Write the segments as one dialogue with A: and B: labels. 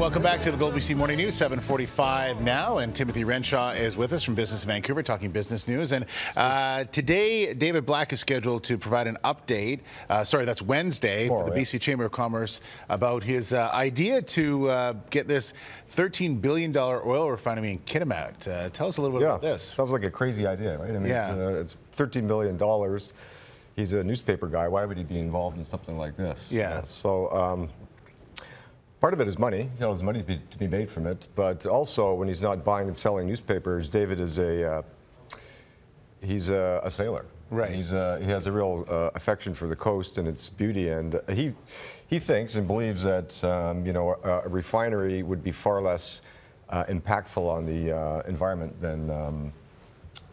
A: Welcome back to the Global BC Morning News, 745 now, and Timothy Renshaw is with us from Business Vancouver, talking business news. And uh, today, David Black is scheduled to provide an update, uh, sorry, that's Wednesday, for the BC Chamber of Commerce about his uh, idea to uh, get this $13 billion oil refinery in Kitimat. Uh, tell us a little bit
B: yeah,
A: about this.
B: Sounds like a crazy idea, right? I mean,
A: Yeah.
B: it's, uh, it's $13 billion. He's a newspaper guy. Why would he be involved in something like this?
A: Yeah.
B: So, um, part of it is money. You know, there's money to be, to be made from it. But also, when he's not buying and selling newspapers, David is a uh, he's a, a sailor.
A: Right.
B: He's uh, he has a real uh, affection for the coast and its beauty, and uh, he he thinks and believes that um, you know a, a refinery would be far less uh, impactful on the uh, environment than um,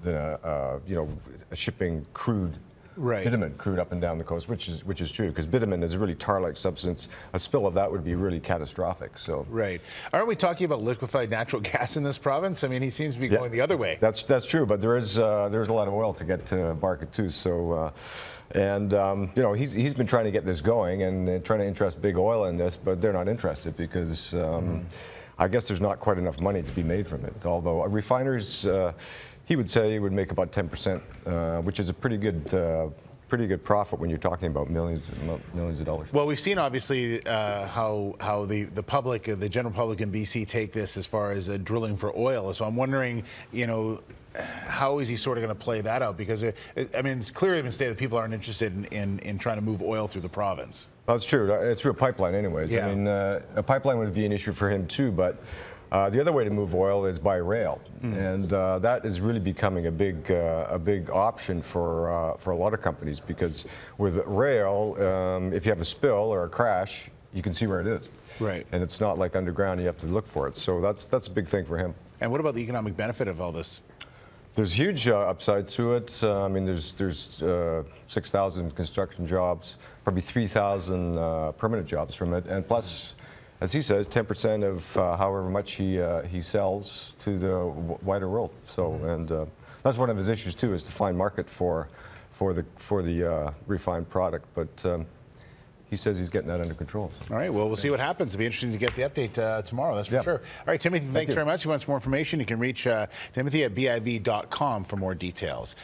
B: than a, you know shipping crude.
A: Right.
B: Bitumen crude up and down the coast, which is which is true because bitumen is a really tar-like substance. A spill of that would be really catastrophic. So
A: Right. Aren't we talking about liquefied natural gas in this province? I mean, he seems to be
B: Yeah.
A: going the other way.
B: That's that's true, but there is uh, there's a lot of oil to get to market too. So, uh, and um, you know he's he's been trying to get this going and uh, trying to interest big oil in this, but they're not interested because. Um, I guess there's not quite enough money to be made from it. Although a refiners, uh, he would say, would make about 10%, uh, which is a pretty good, uh, pretty good profit when you're talking about millions, and millions of dollars.
A: Well, we've seen obviously uh, how how the the public, uh, the general public in BC, take this as far as uh, drilling for oil. So I'm wondering, you know, how is he sort of going to play that out? Because it, it, I mean, it's clearly been stated that people aren't interested in, in in trying to move oil through the province.
B: That's true. Uh, It's through a pipeline, anyways.
A: Yeah.
B: I mean, uh, a pipeline would be an issue for him too, but uh, the other way to move oil is by rail, and uh, that is really becoming a big, uh, a big option for uh, for a lot of companies because with rail, um, if you have a spill or a crash, you can see where it is.
A: Right.
B: And it's not like underground; you have to look for it. So that's that's a big thing for him.
A: And what about the economic benefit of all this?
B: There's huge uh, upside to it. Uh, I mean, there's there's uh, 6,000 construction jobs, probably 3,000 uh, permanent jobs from it, and plus, as he says, 10% of uh, however much he uh, he sells to the wider world. So, and uh, that's one of his issues too, is to find market for for the for the uh, refined product. But um, he says he's getting that under control. So.
A: All right. Well, we'll see what happens. It'll be interesting to get the update uh, tomorrow. That's for
B: Yeah.
A: sure. All right, Timothy. Thanks
B: you.
A: very much. If you want some more information, you can reach uh, Timothy at biv.com for more details.